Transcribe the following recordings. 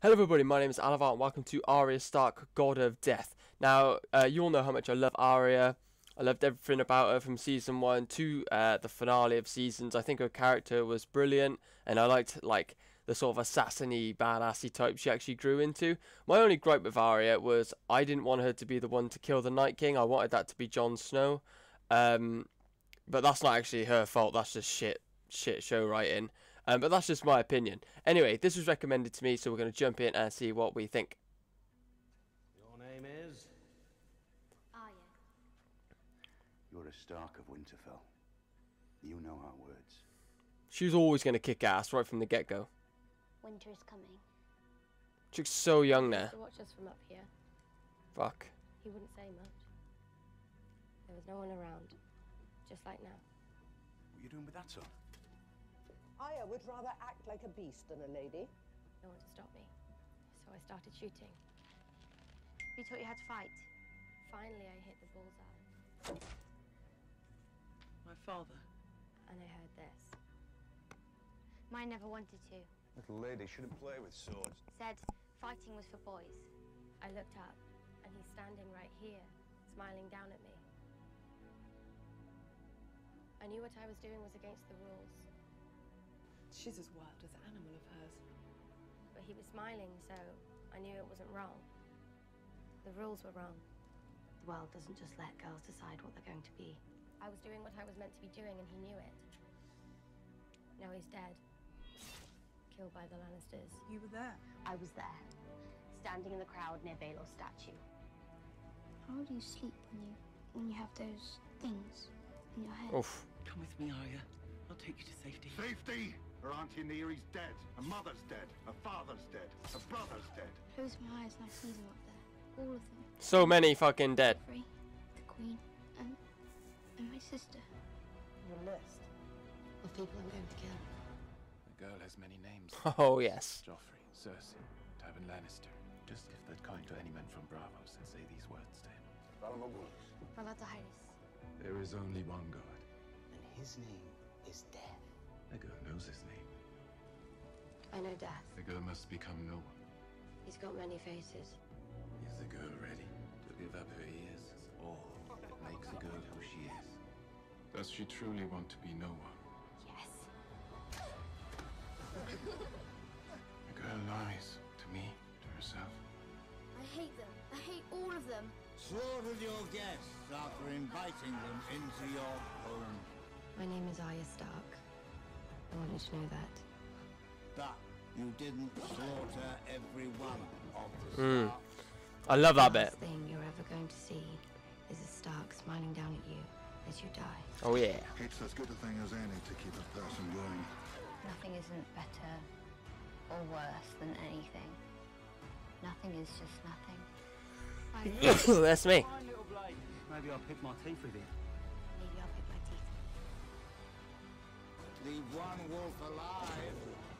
Hello everybody, my name is Alevar and welcome to Arya Stark, God of Death. Now, uh, you all know how much I love Arya. I loved everything about her from season 1 to uh, the finale of seasons. I think her character was brilliant and I liked like the sort of assassiny, badassy type she actually grew into. My only gripe with Arya was I didn't want her to be the one to kill the Night King. I wanted that to be Jon Snow. Um, but that's not actually her fault, that's just shit, shit show writing. Um, but that's just my opinion. Anyway, this was recommended to me, so we're going to jump in and see what we think. Your name is? Arya. You're a Stark of Winterfell. You know our words. She was always going to kick ass right from the get-go. Winter is coming. She looks so young there. To watch us from up here, Fuck. he wouldn't say much. There was no one around, just like now. What are you doing with that, son? Arya would rather act like a beast than a lady. No one to stop me, so I started shooting. You taught you how to fight. Finally, I hit the bullseye, My father. and I heard this. Mine never wanted to. Little lady shouldn't play with swords. Said fighting was for boys. I looked up, and he's standing right here, smiling down at me. I knew what I was doing was against the rules, She's as wild as an animal of hers. but he was smiling, so I knew it wasn't wrong. The rules were wrong. The world doesn't just let girls decide what they're going to be. I was doing what I was meant to be doing, and he knew it. Now he's dead. Killed by the Lannisters. You were there. I was there, standing in the crowd near Baelor's statue. How do you sleep when you when you have those things in your head? Oof. Come with me, Arya. I'll take you to safety. Safety! Her Auntie Neary's dead. Her mother's dead. Her father's dead. Her brother's dead. Close my eyes and I see them up there. All of them. So many fucking dead. Free, the Queen, and and my sister. Your list. Of people I'm going to kill. The girl has many names. Oh, yes. Joffrey, Cersei, Tywin Lannister. Just give that coin to any man from Braavos and say these words to him. Valar Morghulis. There is only one God. And his name is Death. The girl knows his name. I know death. The girl must become no one. He's got many faces. Is the girl ready to give up her ears? All that makes a girl who she is. Does she truly want to be no one? Yes. The girl lies to me, to herself. I hate them. I hate all of them. Slaughtered your guests after inviting them into your home. My name is Arya Stark. I want you to know that. But you didn't slaughter every one of the Mm. I love that the bit. last thing you're ever going to see is a Stark smiling down at you as you die. Oh, yeah. It's as good a thing as any to keep a person going. Nothing isn't better or worse than anything. Nothing is just nothing. That's me. Maybe I'll pick my teeth with it. One wolf alive,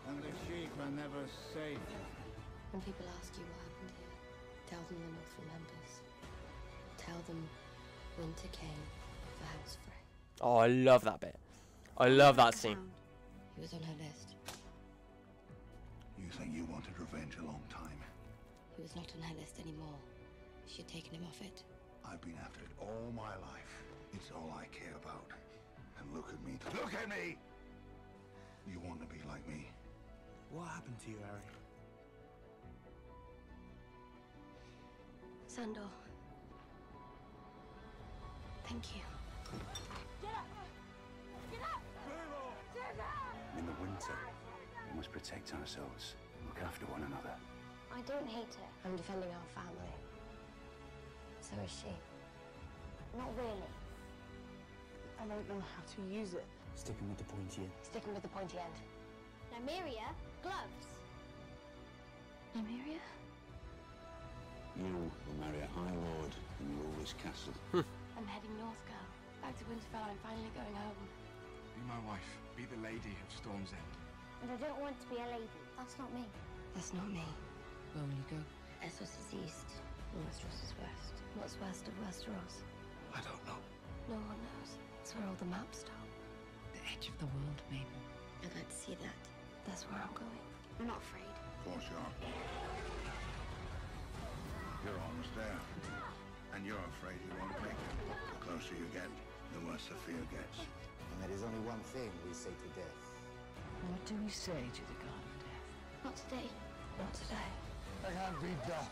and the sheep are never safe. When people ask you what happened here, tell them the North remembers. Tell them winter came for House Frey. Oh, I love that bit. I love that scene. He was on her list. You think you wanted revenge a long time. He was not on her list anymore. She had taken him off it. I've been after it all my life. It's all I care about. And look at me. Look at me! You want to be like me. What happened to you, Harry? Sandor. Thank you. In the winter, we must protect ourselves. Look after one another. I don't hate her. I'm defending our family. So is she. Not really. I don't know how to use it. Sticking with the pointy end. Sticking with the pointy end. Nymeria, gloves. Nymeria? You will marry a High Lord in Rulers Castle. Hmm. I'm heading north, girl. Back to Winterfell. I'm finally going home. Be my wife. Be the lady of Storm's End. And I don't want to be a lady. That's not me. That's not me. Where will you go? Essos is east, and Westeros is west. What's west of Westeros? I don't know. No one knows. That's where all the maps stop edge of the world, Mabel. I don't see that. That's where I'm going. I'm not afraid. Of course you are. You're almost there. And you're afraid you won't make it. The closer you get, the worse the fear gets. And there is only one thing we say to death. What do we say to the god of death? Not today. Not today. I can't beat death.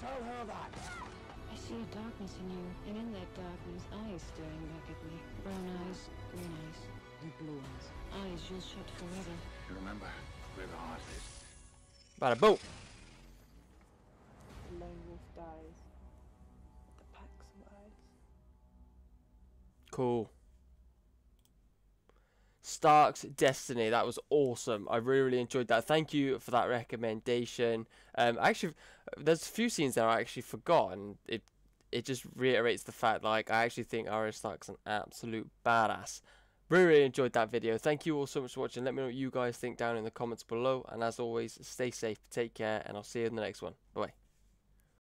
Tell her that. I see a darkness in you, and in that darkness, eyes staring back at me. Brown eyes, green eyes, and blue eyes. Eyes you'll shut forever. You remember where the heart is. Bada boom. The lone wolf dies. The pack survives. Cool. Stark's Destiny. That was awesome. I really, really enjoyed that. Thank you for that recommendation. Um, actually, there's a few scenes there I actually forgot, and it it just reiterates the fact like I actually think Arya Stark's an absolute badass. Really, really enjoyed that video. Thank you all so much for watching. Let me know what you guys think down in the comments below. And as always, stay safe, take care, and I'll see you in the next one. Bye. Bye.